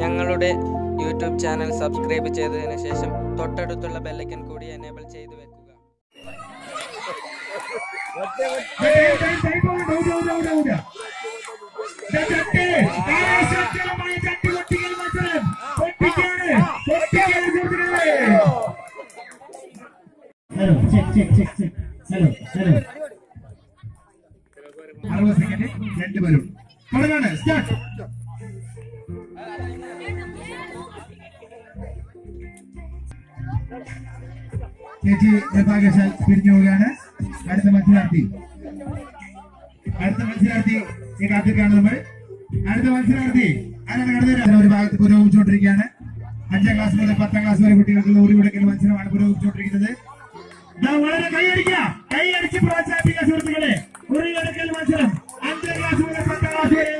ഞങ്ങളുടെ YouTube channel subscribe ചെയ്തതിനു ശേഷം തൊട്ടടുത്തുള്ള ബെല്ലൈക്കൻ കൂടി എനേബിൾ ചെയ്തു വെക്കുക. Hello check check check check hello hello അറുപത് സെക്കൻഡ് രണ്ട് ബലൂൺ തുടങ്ങാണ്. സ്റ്റാർട്ട് ചേച്ചി നിർഭാഗ്യശാൽ പിരിഞ്ഞു പോവുകയാണ്. അടുത്ത മത്സരാർത്ഥി. അടുത്ത മത്സരാർത്ഥി കാത്തിരിക്കാണ് നമ്മൾ. അടുത്ത മത്സരാർത്ഥി ആരാണ് കടന്നു? ഒരു ഭാഗത്ത് പുരോഗമിച്ചുകൊണ്ടിരിക്കുകയാണ്. അഞ്ചാം ക്ലാസ് മുതൽ പത്താം ക്ലാസ് വരെ കുട്ടികൾക്കുള്ള ഉറിവിടക്കൽ മത്സരമാണ് പുരോഗമിച്ചുകൊണ്ടിരിക്കുന്നത്. വളരെ കൈയടിക്കുക കൈയടിച്ച് പ്രോത്സാഹിപ്പിക്കുക സുഹൃത്തുക്കളെ. ഉറിവിടക്കൽ മത്സരം. അഞ്ചാം ക്ലാസ് മുതൽ പത്താം ക്ലാസ് വരെയുള്ള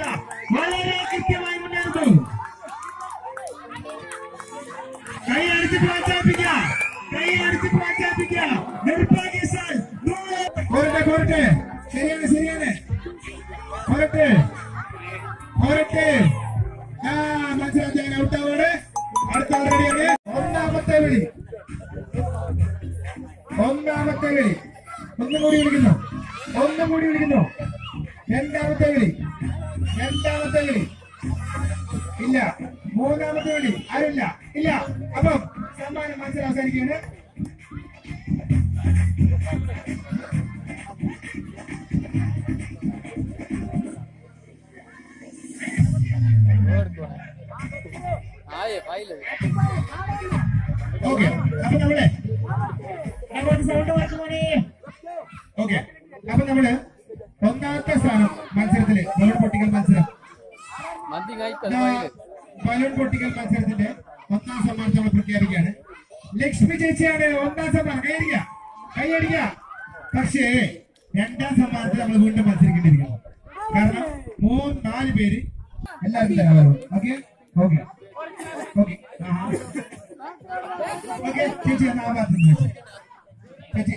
വിളി ഒന്നും കൂടി വിളിക്കുന്നു. ഒന്നും കൂടി വിളിക്കുന്നു. രണ്ടാമത്തെ വിളി രണ്ടാമത്തെ വിളി ഇല്ല. മൂന്നാമത്തെ വിളി ആരുമില്ല. ഇല്ല. അപ്പം സമ്മാനം മത്സരം അവസാനിക്കുകയാണ്. ഓക്കെ. അപ്പൊ നമ്മൾ ഓക്കെ. അപ്പൊ നമ്മൾ ഒന്നാമത്തെ സ്ഥാനം മത്സരത്തിൽ ബലൂൺ പൊട്ടിക്കൽ മത്സരം. ബലൂൺ പൊട്ടിക്കൽ മത്സരത്തിന്റെ ഒന്നാം സമ്മാനം നമ്മൾ പ്രഖ്യാപിക്കുകയാണ്. ലക്ഷ്മി ചേച്ചിയാണ് ഒന്നാം സമ്മാനം കൈയടിക്ക. കൈയടിക്ക. പക്ഷേ രണ്ടാം സമ്മാനത്തിൽ നമ്മൾ വീണ്ടും മത്സരിക്കേണ്ടിയിരിക്കുന്നു. കാരണം മൂന്ന് നാല് പേര് എല്ലാവരും ഓക്കെ? ഓക്കെ. ഓക്കെ. ഓക്കെ. ചേച്ചി എന്നാ ഭാഗത്ത് ചേച്ചി.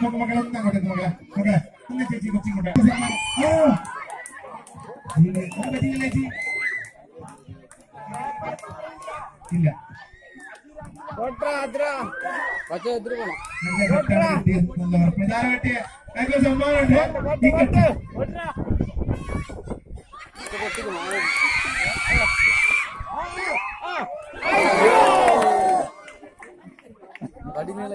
നോക്ക് മക്കളെ ഒന്ന് അങ്ങോട്ട് നോക്ക മക്കളെ ഒന്ന് ചേച്ചി കുറച്ചും കൂടെ ഓ ഇല്ല, ഒന്നും പറ്റിയില്ല ചേച്ചി ഇല്ല നല്ല